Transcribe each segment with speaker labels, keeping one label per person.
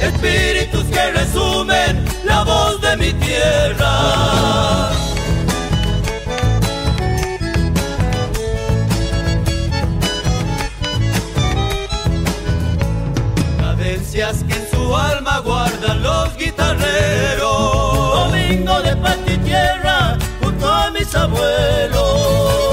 Speaker 1: espíritus que resumen la voz de mi tierra. Cadencias que en su alma guardan los guitarreros. Domingo de paz y tierra junto a mis abuelos.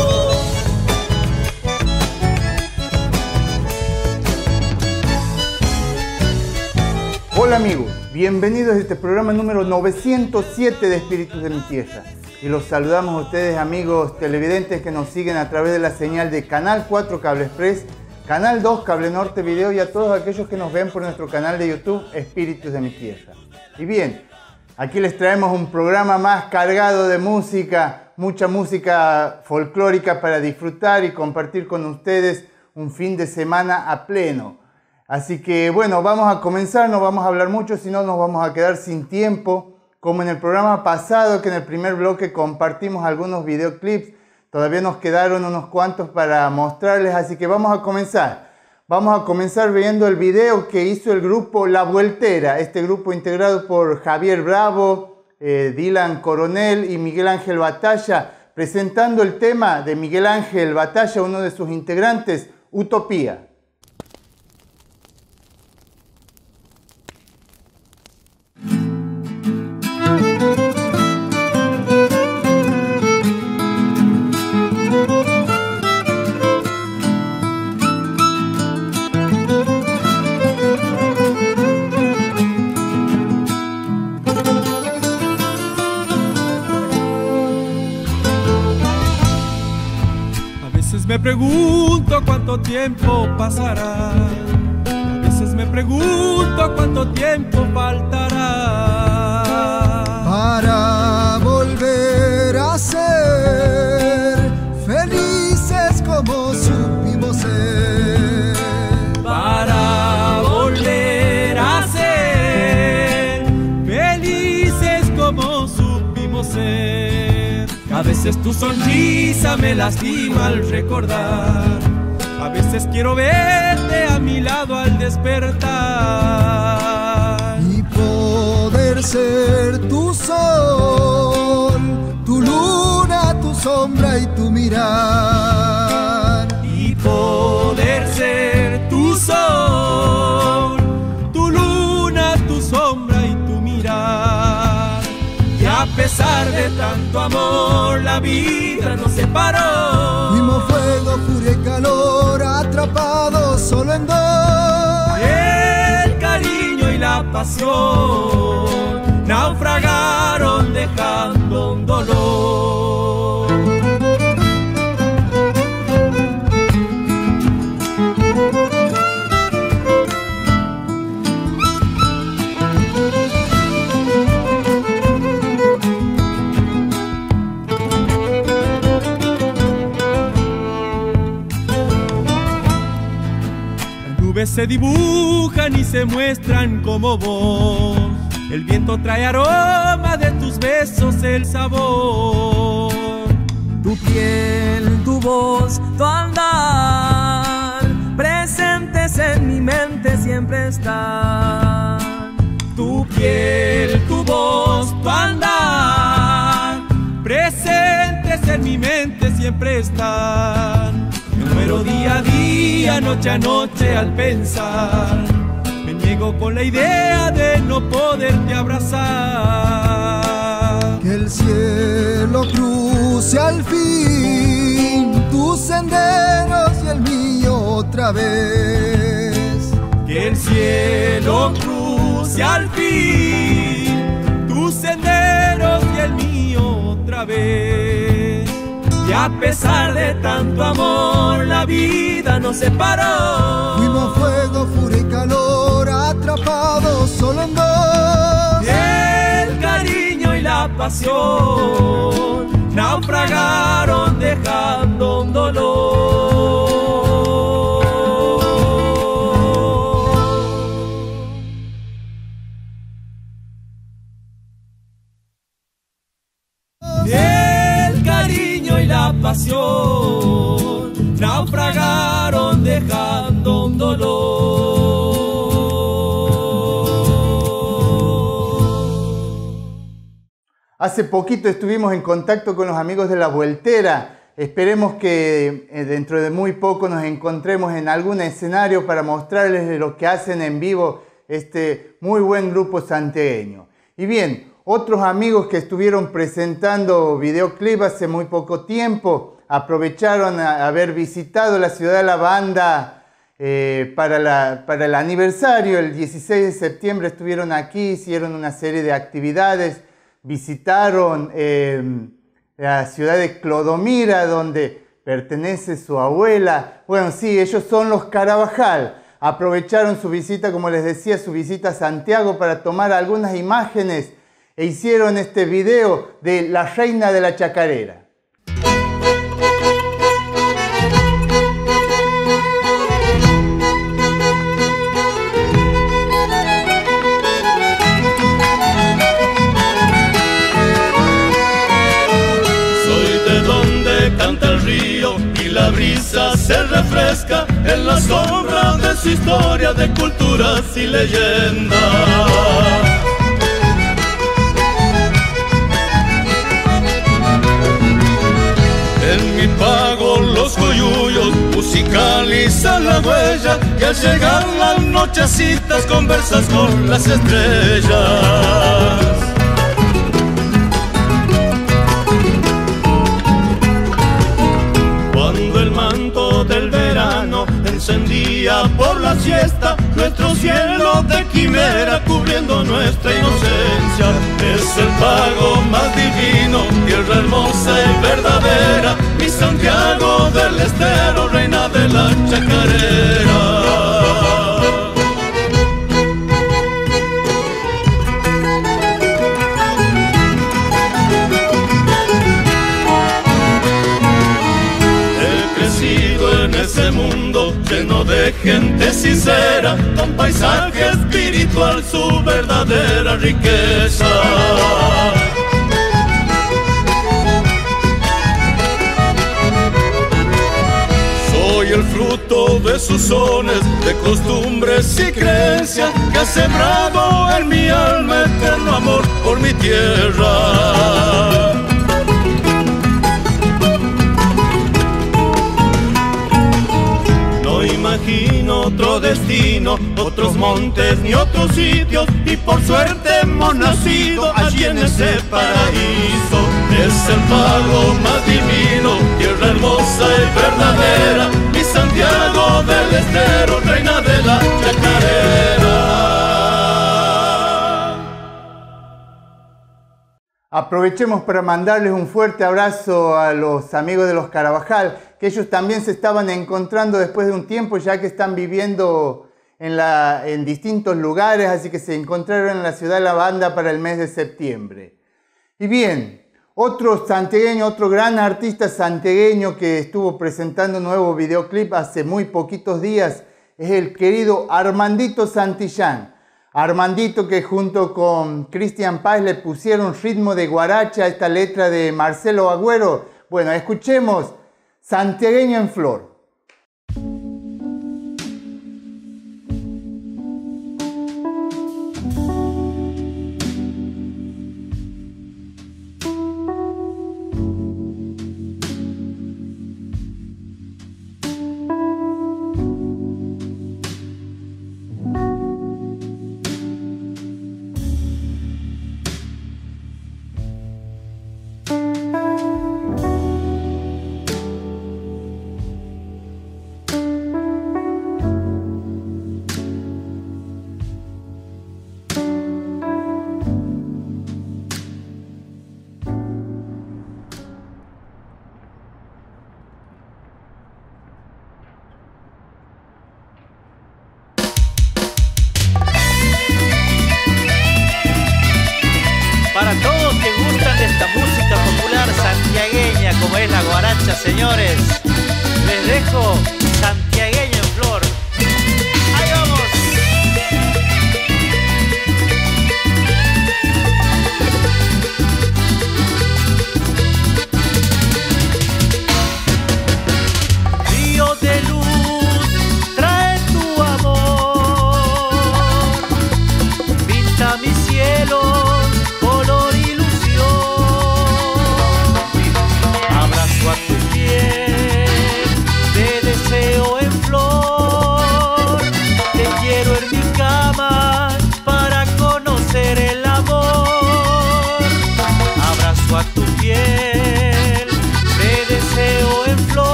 Speaker 2: Hola amigos, bienvenidos a este programa número 907 de Espíritus de mi Tierra. Y los saludamos a ustedes amigos televidentes que nos siguen a través de la señal de Canal 4 Cable Express, Canal 2 Cable Norte Video y a todos aquellos que nos ven por nuestro canal de YouTube Espíritus de mi Tierra. Y bien, aquí les traemos un programa más cargado de música, mucha música folclórica para disfrutar y compartir con ustedes un fin de semana a pleno. Así que bueno, vamos a comenzar, no vamos a hablar mucho, si no nos vamos a quedar sin tiempo, como en el programa pasado, que en el primer bloque compartimos algunos videoclips, todavía nos quedaron unos cuantos para mostrarles, así que vamos a comenzar. Vamos a comenzar viendo el video que hizo el grupo La Vueltera, este grupo integrado por Javier Bravo, eh, Dylan Coronel y Miguel Ángel Batalla, presentando el tema de Miguel Ángel Batalla, uno de sus integrantes, Utopía.
Speaker 3: Pregunto cuánto tiempo pasará. A veces me pregunto cuánto tiempo faltará. Veces tu sonrisa me lastima al recordar. A veces quiero verte a mi lado al despertar.
Speaker 4: y poder ser tu sol, tu luna, tu sombra y tu mirar.
Speaker 3: y poder ser tu sol, pesar de tanto amor, la vida nos separó.
Speaker 4: Fuimos fuego, furia y calor, atrapados solo en dos.
Speaker 3: El cariño y la pasión naufragaron dejando un dolor. Se dibujan y se muestran como vos. El viento trae aroma de tus besos, el sabor.
Speaker 5: Tu piel, tu voz, tu andar, presentes en mi mente siempre están.
Speaker 3: Tu piel, tu voz, tu andar, presentes en mi mente siempre están. Muero día a día, noche a noche al pensar. Me niego con la idea de no poderte abrazar.
Speaker 4: Que el cielo cruce al fin tus senderos y el mío otra vez.
Speaker 3: Que el cielo cruce al fin tus senderos y el mío otra vez. Y a pesar de tanto amor, vida nos separó.
Speaker 4: Fuimos fuego, furia y calor, atrapados solo en dos.
Speaker 3: El cariño y la pasión naufragaron dejando un dolor. El cariño y la pasión naufragaron dejando un dolor.
Speaker 2: Hace poquito estuvimos en contacto con los amigos de la Vueltera. Esperemos que eh, dentro de muy poco nos encontremos en algún escenario para mostrarles lo que hacen en vivo este muy buen grupo santiagueño. Y bien, otros amigos que estuvieron presentando videoclip hace muy poco tiempo aprovecharon a haber visitado la ciudad de la banda eh, para, para el aniversario. El 16 de septiembre estuvieron aquí, hicieron una serie de actividades, visitaron eh, la ciudad de Clodomira, donde pertenece su abuela. Bueno, sí, ellos son los Carabajal. Aprovecharon su visita, como les decía, su visita a Santiago para tomar algunas imágenes e hicieron este video de la reina de la chacarera.
Speaker 1: Se refresca en la sombra de su historia de culturas y leyendas. En mi pago los coyullos musicalizan la huella y al llegar las nochecitas conversas con las estrellas. Encendía por la siesta nuestro cielo de quimera cubriendo nuestra inocencia. Es el pago más divino, tierra hermosa y verdadera, mi Santiago del Estero, reina de la chacarera. De gente sincera, con paisaje espiritual, su verdadera riqueza. Soy el fruto de sus sones, de costumbres y creencias que ha sembrado en mi alma eterno amor por mi tierra. Otros montes ni otros sitios y por suerte hemos nacido allí en ese paraíso. Es el pago más divino, tierra hermosa y verdadera, mi Santiago del Estero, reina de la chacarera.
Speaker 2: Aprovechemos para mandarles un fuerte abrazo a los amigos de los Carabajal, que ellos también se estaban encontrando después de un tiempo, ya que están viviendo en, distintos lugares, así que se encontraron en la ciudad de La Banda para el mes de septiembre. Y bien, otro santiagueño, otro gran artista santiagueño que estuvo presentando un nuevo videoclip hace muy poquitos días es el querido Armandito Santillán. Armandito que junto con Cristian Paz le pusieron ritmo de guaracha a esta letra de Marcelo Agüero. Bueno, escuchemos Santiagueño en Flor.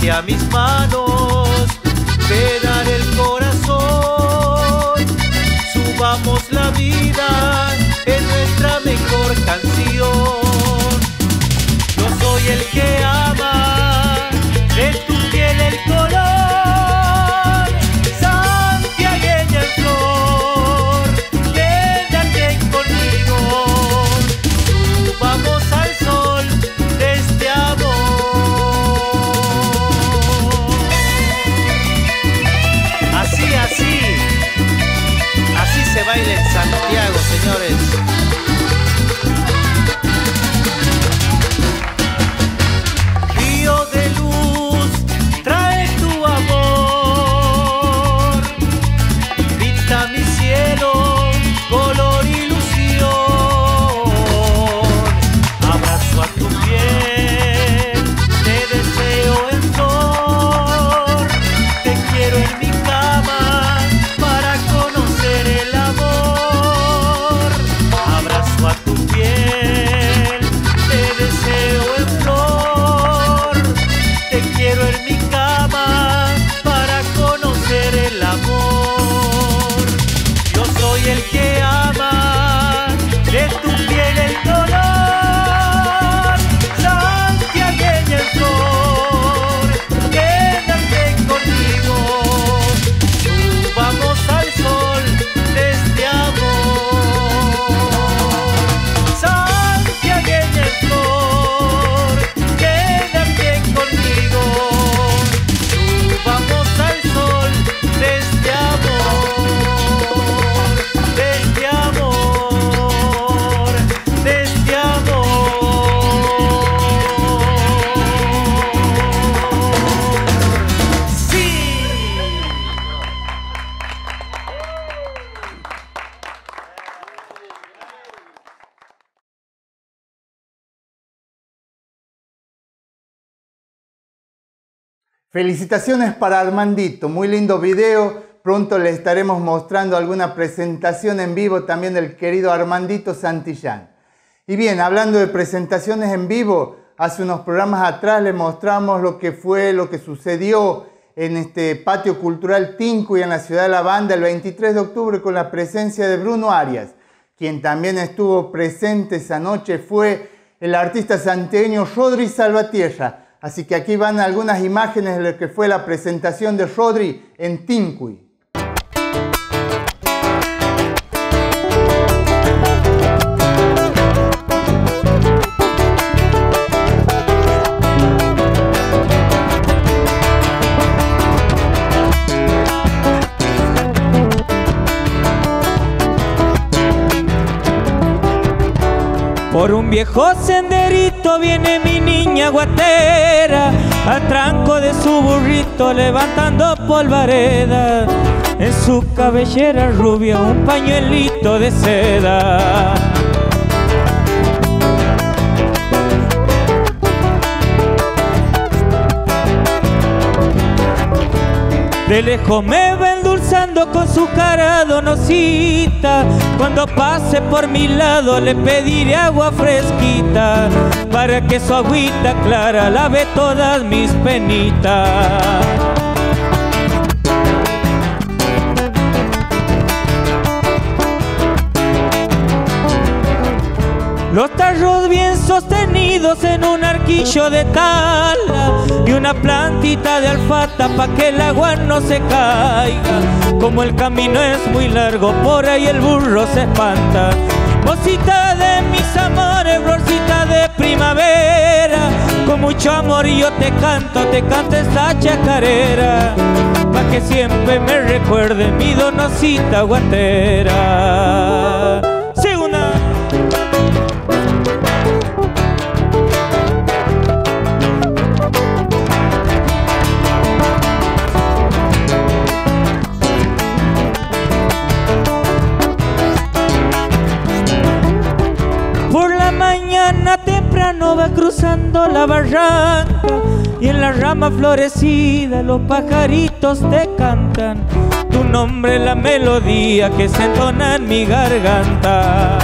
Speaker 6: Venite a mis manos, te daré el corazón. Subamos la vida, es nuestra mejor canción. Yo soy el que ama
Speaker 2: Felicitaciones para Armandito, muy lindo video. Pronto le estaremos mostrando alguna presentación en vivo también del querido Armandito Santillán. Y bien, hablando de presentaciones en vivo, hace unos programas atrás le mostramos lo que fue, lo que sucedió en este patio cultural Tincuy en la ciudad de La Banda el 23 de octubre con la presencia de Bruno Arias. Quien también estuvo presente esa noche fue el artista santiagueño Rodri Salvatierra. Así que aquí van algunas imágenes de lo que fue la presentación de Rodri en Tincuy.
Speaker 7: Viejo senderito viene mi niña guatera, al tranco de su burrito levantando polvareda. En su cabellera rubia un pañuelito de seda. De lejos me endulzando con su cara donosita. Cuando pase por mi lado le pediré agua fresquita para que su agüita clara lave todas mis penitas. Los tarros bien sostenidos en un arquillo de tala y una plantita de alfata pa' que el agua no se caiga. Como el camino es muy largo, por ahí el burro se espanta. Mocita de mis amores, florcita de primavera, con mucho amor yo te canto, te canto esta chacarera, pa' que siempre me recuerde mi donosita guatera. Verano va cruzando la barranca y en la rama florecida los pajaritos te cantan. Tu nombre la melodía que se entona en mi garganta.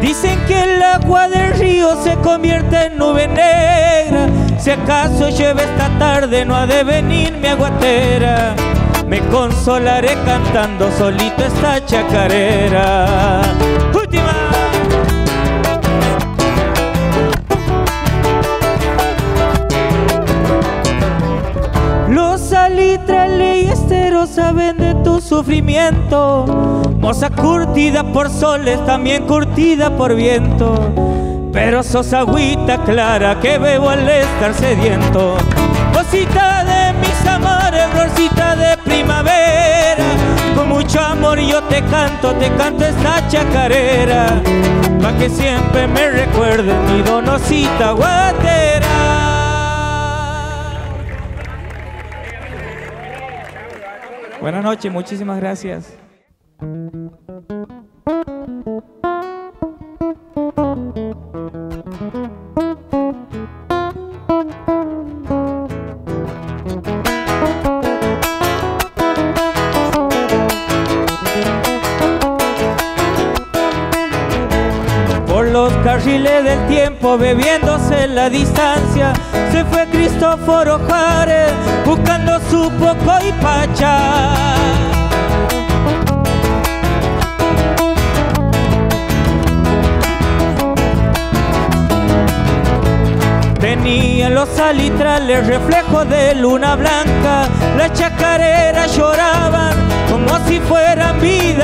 Speaker 7: Dicen que el agua del río se convierte en nube negra. Si acaso llueve esta tarde, no ha de venir mi aguatera. Me consolaré cantando solito esta chacarera. Última. Los salitrales y esteros saben de tu sufrimiento. Moza curtida por soles, también curtida por viento. Pero sos agüita clara que bebo al estar sediento. Cosita mucho amor yo te canto, te canto esta chacarera. Pa' que siempre me recuerdes mi donosita guatera. Buenas noches, muchísimas gracias. Los carriles del tiempo, bebiéndose la distancia, se fue Cristóforo Juárez buscando su poco y pacha. Tenía los salitrales reflejo de luna blanca, las chacareras lloraban como si fueran vida.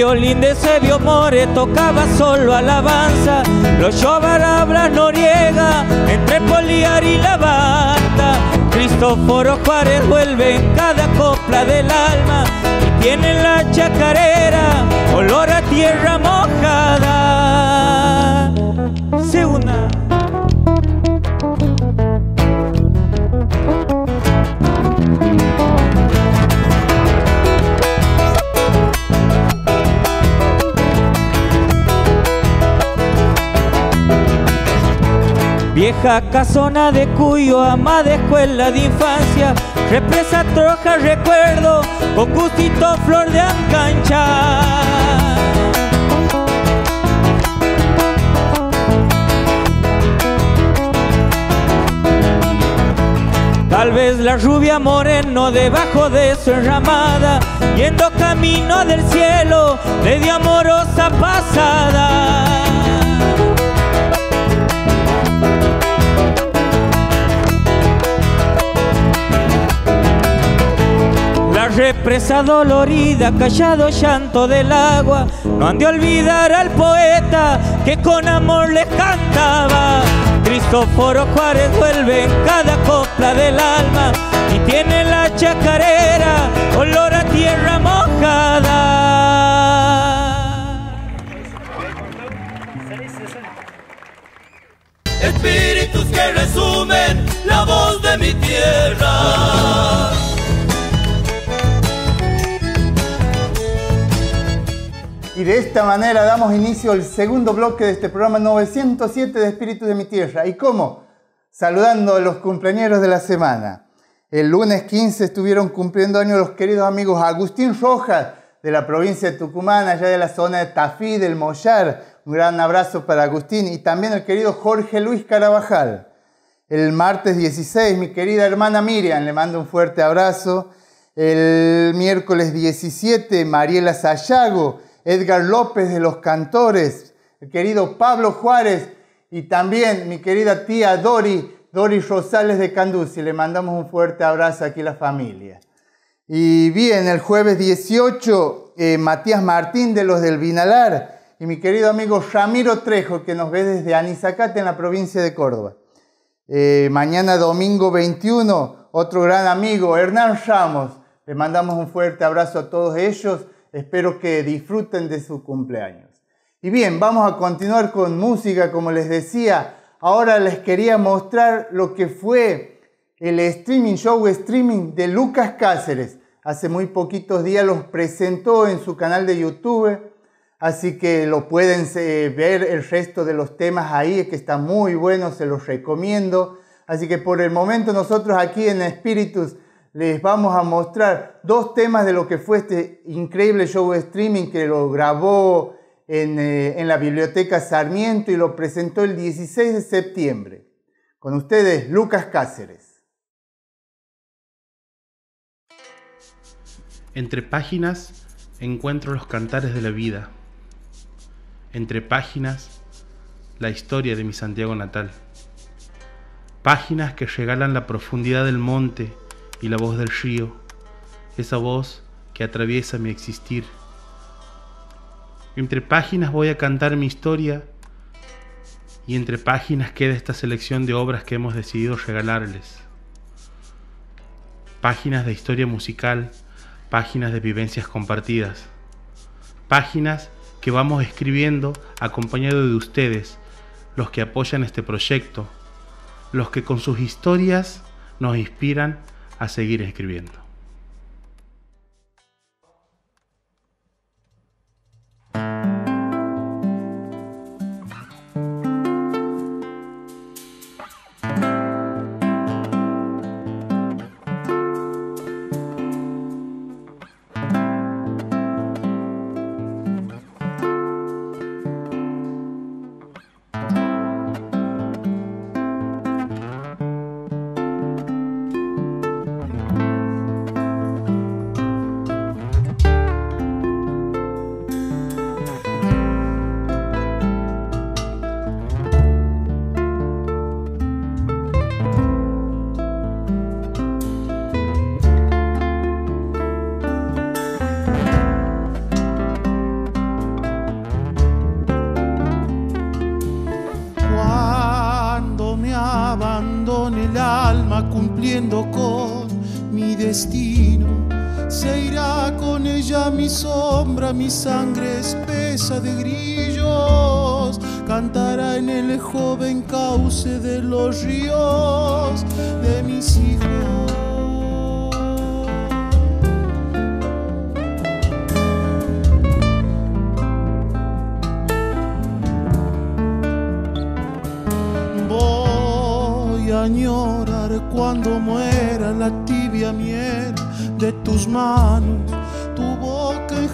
Speaker 7: Violín de Sebio More tocaba solo alabanza, los chobarabras Noriega, entre Poliar y la banda. Cristóforo Juárez vuelve en cada copla del alma y tiene la chacarera olor a tierra mojada. Vieja casona de Cuyo, amada escuela de infancia, represa troja recuerdo, con gustito flor de ancancha. Tal vez la rubia moreno debajo de su enramada, yendo camino del cielo, le dio amorosa pasada. Represa dolorida, callado llanto del agua, no han de olvidar al poeta que con amor les cantaba. Cristóforo Juárez vuelve en cada copla del alma y tiene la chacarera olor a tierra mojada.
Speaker 1: Espíritus que resumen la voz de mi tierra.
Speaker 2: Y de esta manera damos inicio al segundo bloque de este programa 907 de Espíritus de mi Tierra. ¿Y cómo? Saludando a los cumpleaños de la semana. El lunes 15 estuvieron cumpliendo años los queridos amigos Agustín Rojas, de la provincia de Tucumán, allá de la zona de Tafí, del Mollar. Un gran abrazo para Agustín. Y también el querido Jorge Luis Carabajal. El martes 16, mi querida hermana Miriam, le mando un fuerte abrazo. El miércoles 17, Mariela Sayago. Edgar López de los Cantores, el querido Pablo Juárez y también mi querida tía Dori, Dori Rosales de Canduci. Le mandamos un fuerte abrazo aquí a la familia. Y bien, el jueves 18, eh, Matías Martín de los del Vinalar y mi querido amigo Ramiro Trejo, que nos ve desde Anizacate en la provincia de Córdoba. Eh, mañana domingo 21, otro gran amigo, Hernán Ramos. Le mandamos un fuerte abrazo a todos ellos. Espero que disfruten de su cumpleaños. Y bien, vamos a continuar con música, como les decía. Ahora les quería mostrar lo que fue el streaming, show streaming de Lucas Cáceres. Hace muy poquitos días los presentó en su canal de YouTube. Así que lo pueden eh, ver el resto de los temas ahí, que está muy bueno, se los recomiendo. Así que por el momento nosotros aquí en Espíritus les vamos a mostrar dos temas de lo que fue este increíble show streaming que lo grabó en, eh, en la Biblioteca Sarmiento y lo presentó el 16 de septiembre. Con ustedes, Lucas Cáceres.
Speaker 8: Entre páginas encuentro los cantares de la vida. Entre páginas, la historia de mi Santiago natal. Páginas que regalan la profundidad del monte y la voz del río, esa voz que atraviesa mi existir. Entre páginas voy a cantar mi historia y entre páginas queda esta selección de obras que hemos decidido regalarles. Páginas de historia musical, páginas de vivencias compartidas, páginas que vamos escribiendo acompañado de ustedes, los que apoyan este proyecto, los que con sus historias nos inspiran a seguir escribiendo.
Speaker 9: De tus manos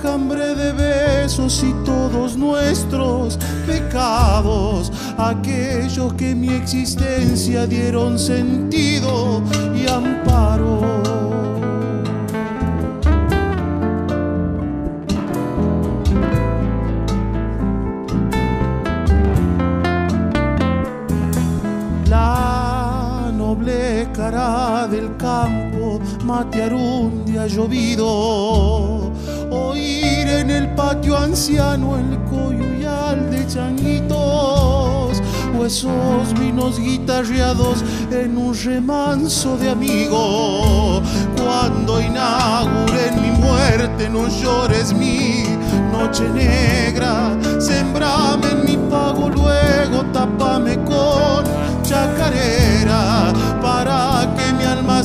Speaker 9: hambre de besos y todos nuestros pecados, aquellos que mi existencia dieron sentido y amparo. Matear un día llovido oír en el patio anciano el coyuyal de changuitos, o esos vinos guitarreados en un remanso de amigo. Cuando inauguren mi muerte, no llores mi noche negra, sembrame en mi pago, luego tapame con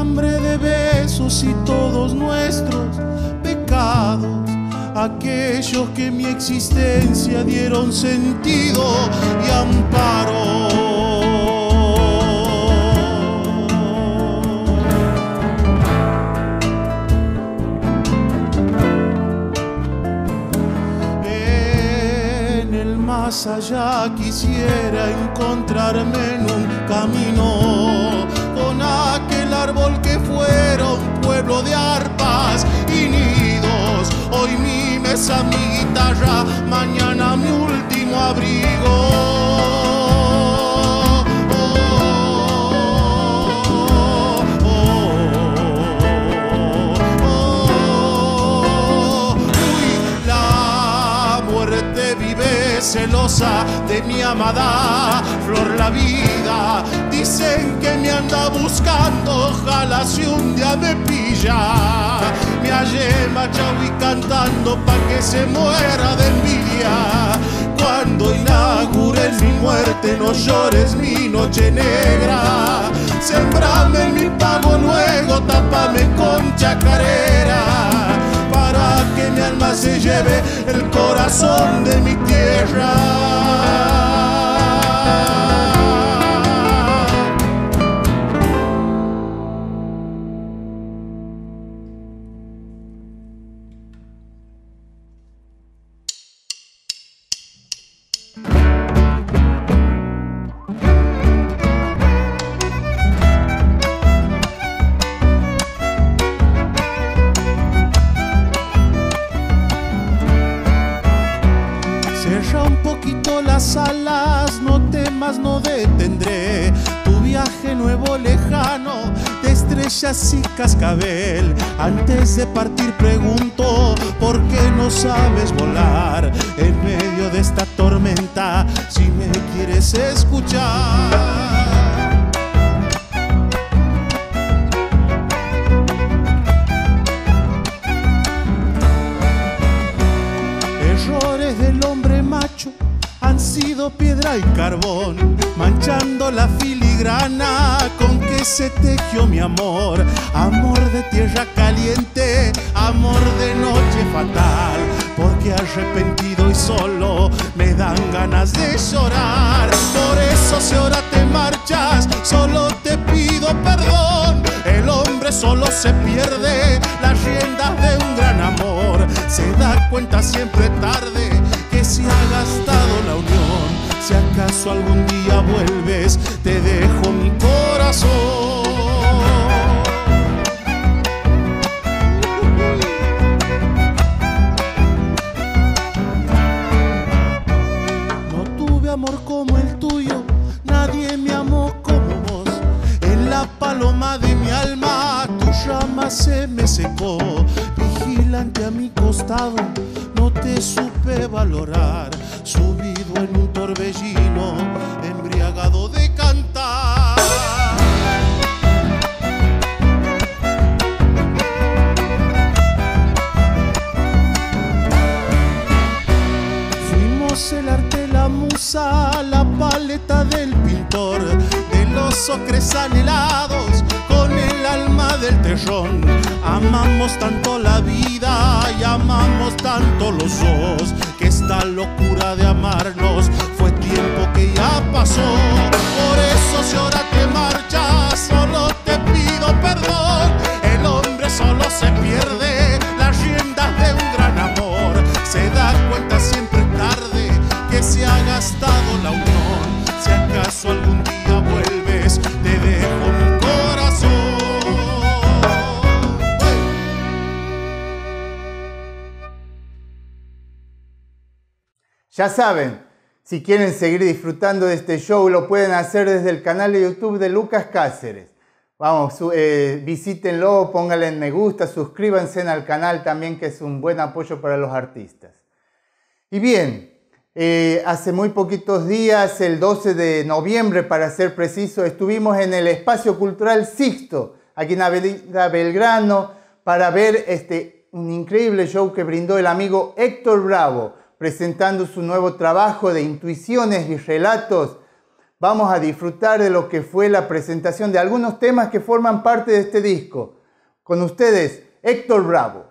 Speaker 9: enjambre de besos y todos nuestros pecados, aquellos que mi existencia dieron sentido y amparo. más allá quisiera encontrarme en un camino árbol que fueron pueblo de arpas y nidos. Hoy mi mesa, mi guitarra, mañana mi último abrigo. La muerte vive celosa de mi amor flor la vida. Dicen que me anda buscando, ojalá si un día me pilla. Me hallé y cantando pa' que se muera de envidia. Cuando inaugures mi muerte, no llores mi noche negra. Sembrame mi pago luego, tapame con chacarera. Para que mi alma se lleve el corazón de mi tierra. Estrellas y cascabel. Antes de partir pregunto por qué no sabes volar en medio de esta tormenta si me quieres escuchar. Errores del hombre macho han sido piedra y carbón, manchando la filigrana con que se tejió mi amor. Amor de tierra caliente, amor de noche fatal, porque arrepentido y solo me dan ganas de llorar. Por eso si ahora te marchas, solo te pido perdón. El hombre solo se pierde las riendas de un gran amor. Se da cuenta siempre tarde que se ha gastado la unión. Si acaso algún día vuelves, te dejo mi corazón. Mi costado, no te supe valorar. Subido en un torbellino, embriagado de cantar. Fuimos el arte, la musa, la paleta del pintor, de los ocres anhelados el alma del terrón. Amamos tanto la vida y amamos tanto los dos, que esta locura de amarnos fue tiempo que ya pasó. Por eso si ahora te marchas, solo te pido perdón. El hombre solo se pierde las riendas de un gran amor. Se da cuenta siempre tarde que se ha gastado la
Speaker 2: Ya saben, si quieren seguir disfrutando de este show, lo pueden hacer desde el canal de YouTube de Lucas Cáceres. Vamos, eh, visítenlo, pónganle en me gusta, suscríbanse al canal también, que es un buen apoyo para los artistas. Y bien, eh, hace muy poquitos días, el 12 de noviembre para ser preciso, estuvimos en el Espacio Cultural Sixto, aquí en Avenida Belgrano, para ver este, un increíble show que brindó el amigo Héctor Bravo, presentando su nuevo trabajo de intuiciones y relatos. Vamos a disfrutar de lo que fue la presentación de algunos temas que forman parte de este disco. Con ustedes, Héctor Bravo.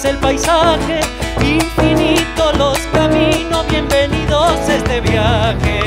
Speaker 6: Adornamos el paisaje. Infinito los caminos, bienvenidos a este viaje.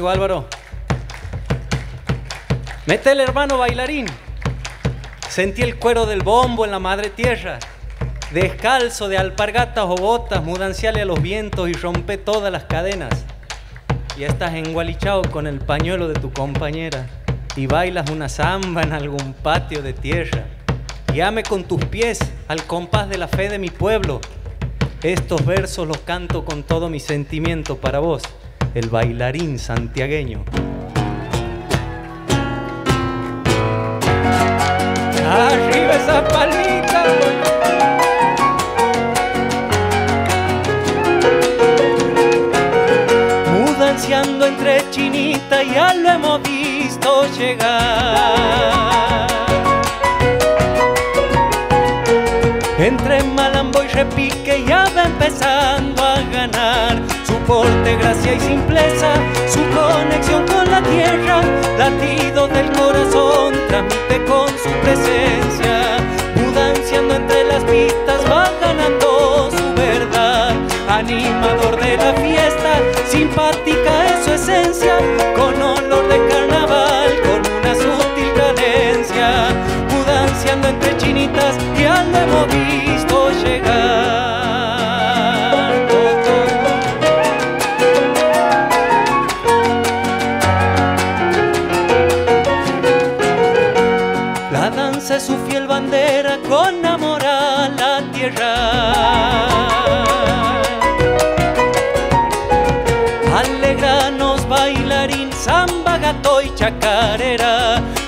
Speaker 6: Amigo Álvaro. Mete el hermano bailarín. Sentí el cuero del bombo en la madre tierra. Descalzo de alpargatas o botas, mudanciale a los vientos y rompe todas las cadenas. Y estás engualichado con el pañuelo de tu compañera y bailas una samba en algún patio de tierra. Y ame con tus pies al compás de la fe de mi pueblo. Estos versos los canto con todo mi sentimiento para vos, el bailarín santiagueño. Arriba esa palita. Mudanciando entre Chinita ya lo hemos visto llegar. Entre Malambo y Repique ya va empezando porte, gracia y simpleza, su conexión con la tierra, latido del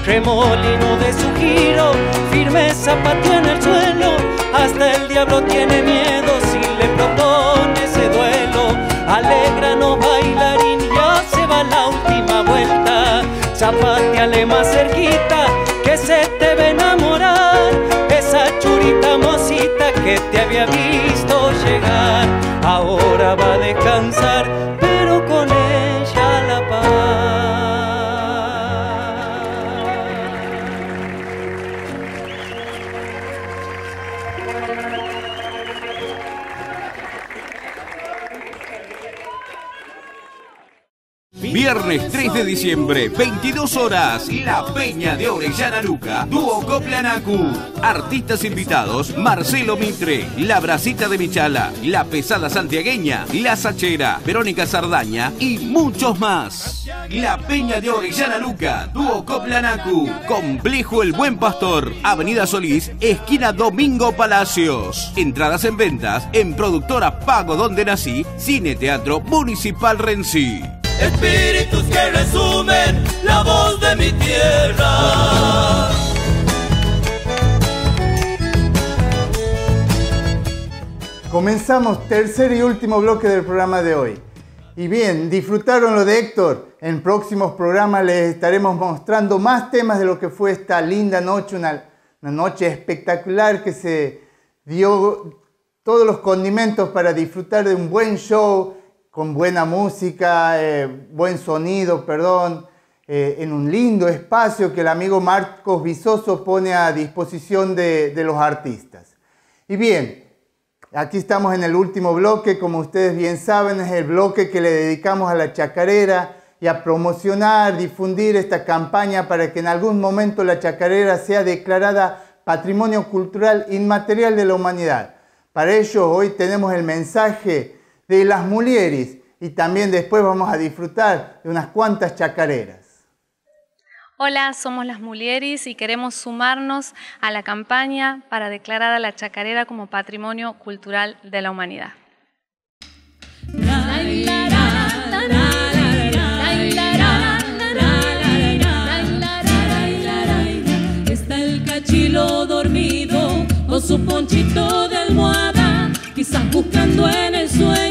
Speaker 6: remolino de su giro, firmeza pateó en el suelo, hasta el diablo tiene miedo si le propone ese duelo. Alegranos bailarín, ya se va la última vuelta, zapateale más cerquita, que se te ve enamorar, esa churita mocita que te había visto llegar, ahora va a
Speaker 10: Viernes 3 de diciembre, 22 horas, La Peña de Orellana Luca, Dúo Coplanacu. Artistas invitados, Marcelo Mitre, La Bracita de Michala, La Pesada Santiagueña, La Sachera, Verónica Sardaña y muchos más. La Peña de Orellana Luca, Dúo Coplanacu, Complejo El Buen Pastor, Avenida Solís, esquina Domingo Palacios. Entradas en ventas en productora Pago Donde Nací, Cine Teatro Municipal Renzi.
Speaker 1: Espíritus que resumen la voz de mi tierra.
Speaker 2: Comenzamos tercer y último bloque del programa de hoy. Y bien, disfrutaron lo de Héctor. En próximos programas les estaremos mostrando más temas de lo que fue esta linda noche, una, una noche espectacular que se dio todos los condimentos para disfrutar de un buen show, con buena música, eh, buen sonido, perdón, eh, en un lindo espacio que el amigo Marcos Visoso pone a disposición de, de los artistas. Y bien, aquí estamos en el último bloque, como ustedes bien saben, es el bloque que le dedicamos a la chacarera y a promocionar, difundir esta campaña para que en algún momento la chacarera sea declarada Patrimonio Cultural Inmaterial de la Humanidad. Para ello hoy tenemos el mensaje de las mulieris y también después vamos a disfrutar de unas cuantas chacareras.
Speaker 11: Hola, somos las Mulieris y queremos sumarnos a la campaña para declarar a la chacarera como Patrimonio Cultural de la Humanidad.
Speaker 12: Está el cachilo dormido con su ponchito de almohada, quizás buscando en el sueño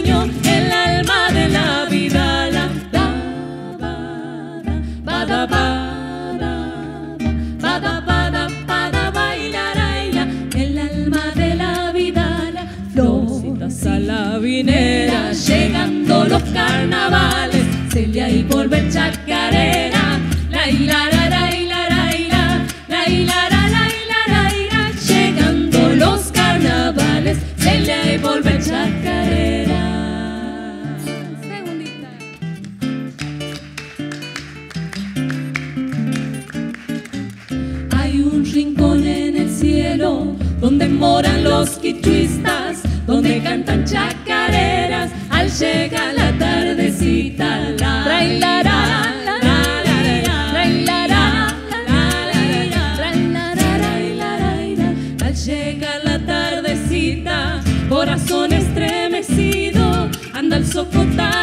Speaker 12: y volver chacarera, la hilara, la hilara, ila, la hilara, la hilara, ila, llegando los carnavales, Celia y volver chacarera. Hay un rincón en el cielo donde moran los quichuistas, donde cantan chacareras al llegar la tardecita.
Speaker 13: sou.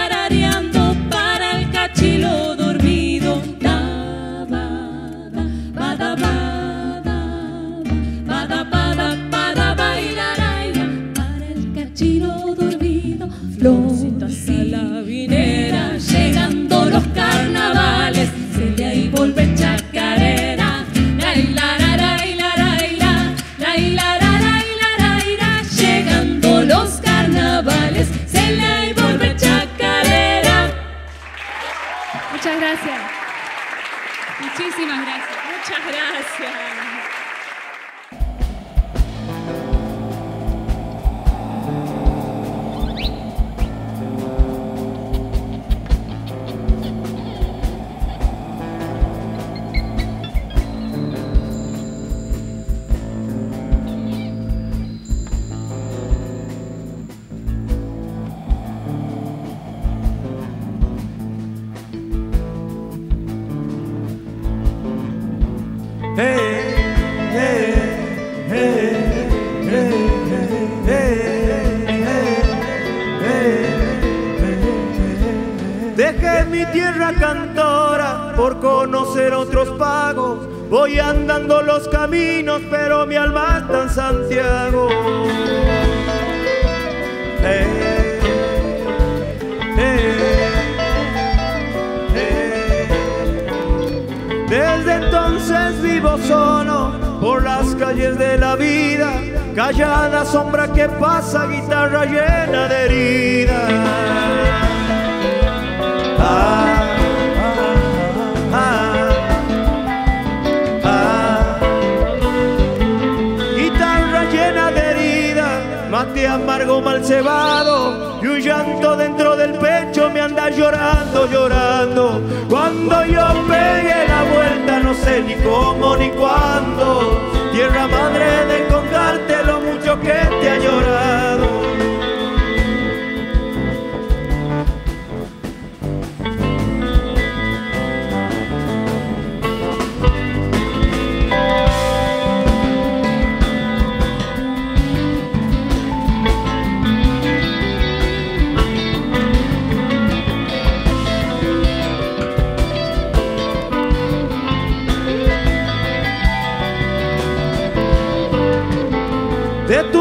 Speaker 13: Llena de heridas, mate amargo mal cebado y un llanto dentro del pecho me anda llorando, llorando. Cuando yo pegue la vuelta no sé ni cómo ni cuándo. Tierra madre de contarte lo mucho que te ha llorado.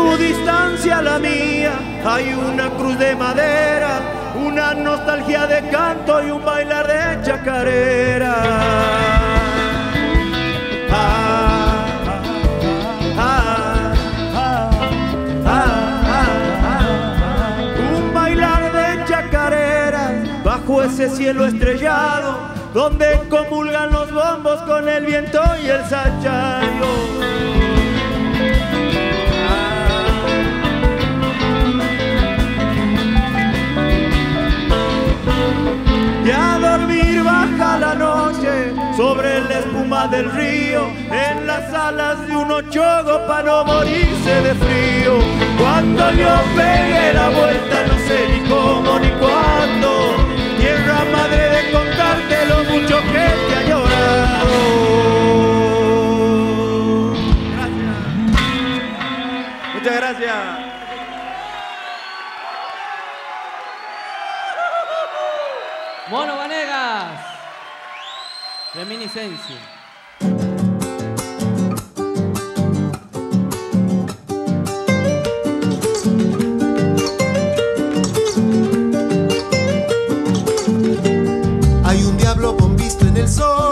Speaker 13: Tu distancia a la mía hay una cruz de madera, una nostalgia de canto y un bailar de chacarera. Ah, ah, ah, un bailar de chacarera bajo ese cielo estrellado donde comulgan los bombos con el viento y el sachayo. Sobre la espuma del río, en las alas de un ochogo para no morirse de frío. Cuando yo pegué la vuelta, no sé ni cómo ni
Speaker 4: Hay un diablo con en el sol,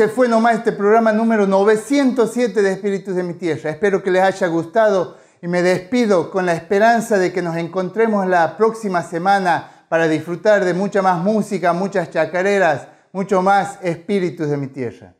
Speaker 2: se fue nomás este programa número 907 de Espíritus de mi Tierra. Espero que les haya gustado y me despido con la esperanza de que nos encontremos la próxima semana para disfrutar de mucha más música, muchas chacareras, mucho más Espíritus de mi Tierra.